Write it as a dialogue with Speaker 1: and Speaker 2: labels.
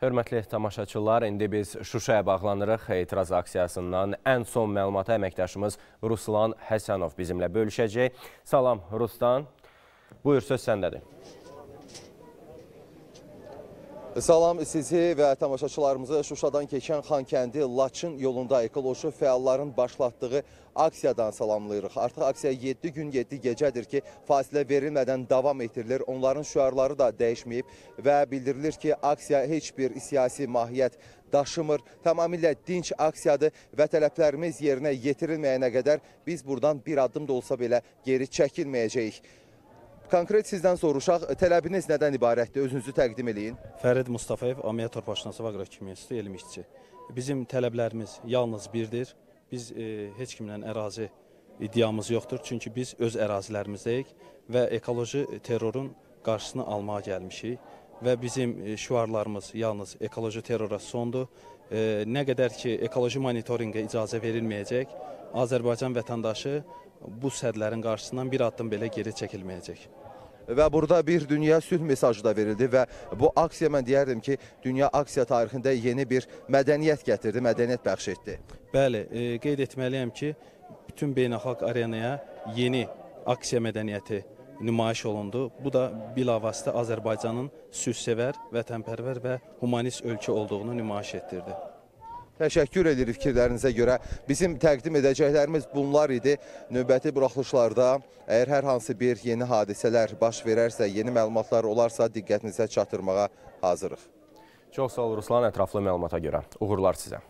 Speaker 1: Hörmətli tamaşaçılar, indi biz Şuşaya bağlanırıq. Etiraz aksiyasından ən son məlumata əməkdaşımız Ruslan Həsənov bizimlə bölüşəcək. Salam Ruslan, buyur söz səndədir.
Speaker 2: Salam sizi və tamaşaçılarımızı Şuşadan keçən Xankəndi Laçın yolunda ekoloji fəalların başlatdığı aksiyadan salamlayırıq. Artıq aksiya 7 gün 7 gecədir ki, fasilə verilmədən davam etdirilir. Onların şüarları da dəyişməyib və bildirilir ki, aksiya heç bir siyasi mahiyyət daşımır. Tamamilə dinç aksiyadır və tələblərimiz yerinə yetirilməyənə qədər biz buradan bir addım da olsa belə geri çəkilməyəcəyik. Konkret sizdən soruşaq, tələbiniz nədən ibarətdir? Özünüzü təqdim eləyin.
Speaker 3: Fərid Mustafayev, Ameliyat Torpaşnası və Aqrokimyası elm işçisi. Bizim tələblərimiz yalnız birdir. Biz e, heç kimlə ərazi iddiamız yoxdur. Çünki biz öz ərazilərimizdəyik və ekoloji terrorun qarşısını almağa gəlmişik. Və bizim e, şüarlarımız yalnız ekoloji terrora sondur. E, nə qədər ki, ekoloji monitorinqə icazə verilməyəcək, Azərbaycan vətəndaşı bu sədlərin qarşısından bir addım belə geri çəkilməyəcək.
Speaker 2: Və burada bir dünya sülh mesajı da verildi və bu aksiya mən deyərdim ki, dünya aksiya tarixində yeni bir mədəniyyət gətirdi, mədəniyyət bəxş etdi.
Speaker 3: Bəli, e, qeyd etməliyəm ki, bütün beynəlxalq arenaya yeni aksiya mədəniyyəti nümayiş olundu. Bu da bilavasitə Azərbaycanın sülhsevər, vətənpərvər və humanist ölkə olduğunu nümayiş etdirdi.
Speaker 2: Təşəkkür edirik fikirlərinizə görə. Bizim təqdim edəcəklərimiz bunlar idi. Növbəti buraxılışlarda əgər hər hansı bir yeni hadisələr baş verərsə, yeni məlumatlar olarsa diqqətinizə çatdırmağa hazırıq.
Speaker 1: Çox sağ ol Ruslan, ətraflı məlumata görə. Uğurlar sizə.